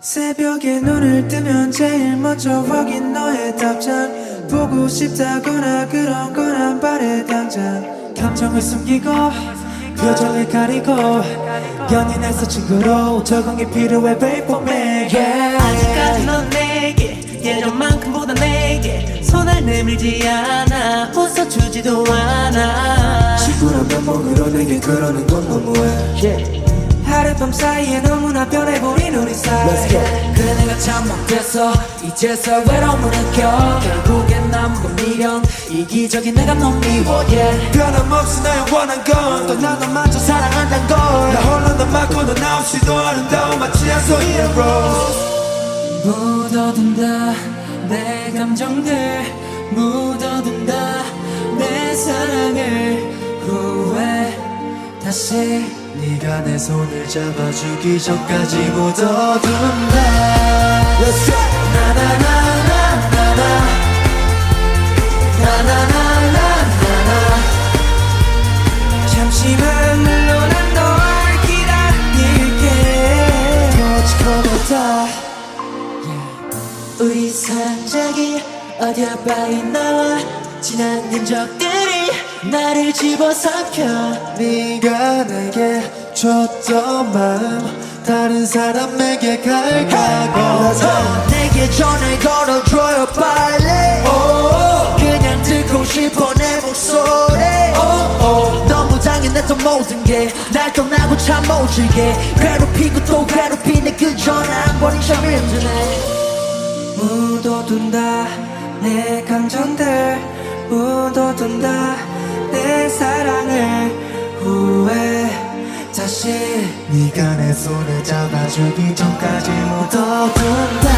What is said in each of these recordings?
새벽에 눈을 뜨면 제일 먼저 확인 너의 답장. 보고 싶다거나 그런 건 안 바래 당장. 감정을 숨기고 표정을 가리고 연인에서 친구로 적응이 필요해 babe for me yeah. 아직까지 넌 내게 예전만큼보다 내게 손을 내밀지 않아. 웃어주지도 않아. 친구라면 먹으러 내게 그러는 건 너무해 하룻밤 사이에 너무나 변해버린 우리 사이. 그래 내가 참 못했어. 이제서 외로움을 느껴. 결국엔 남은 미련. 이기적인 내가 너무 미워. Yeah. 변함없이 나 원한 건또 나도 마저 사랑한단 걸나 홀로 넌 맞고도 나 없이도 아름다워 마치 한 소리의 rose. 묻어둔다. 내 감정들 묻어둔다. 내 사랑을 후회 다시 네가 내 손을 잡아주기 전까지 묻어둔다. Let's go. 나나나나나나 나나나나나나 잠시만 물러난 널 기다릴게. 터치커버다 우리 사랑작이 어디야 빨리 나와. 지난 흔적들이 나를 집어삼켜. 네가 내게 줬던 마음 다른 사람에게 갈까고 내게 전화 걸어줘요 빨리. 그냥 듣고 싶어 내 목소리. 너무 당연했던 모든 게. 날 떠나고 참 모질게. 괴롭히고 또 괴롭히네 그 전화 한 번이 참 힘드네. 묻어둔다 내 감정들. 묻어둔다 네가 내 손을 잡아주기 전까지 묻어둔다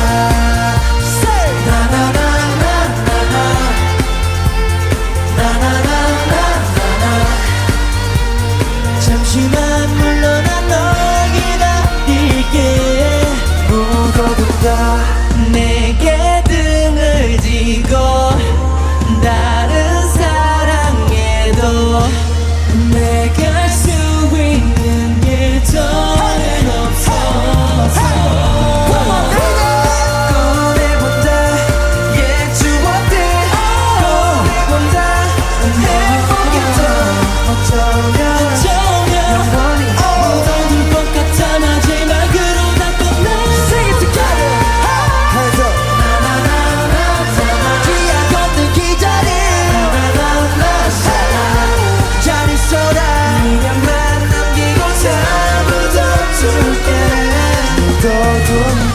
해도 든다. 내게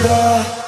Yeah.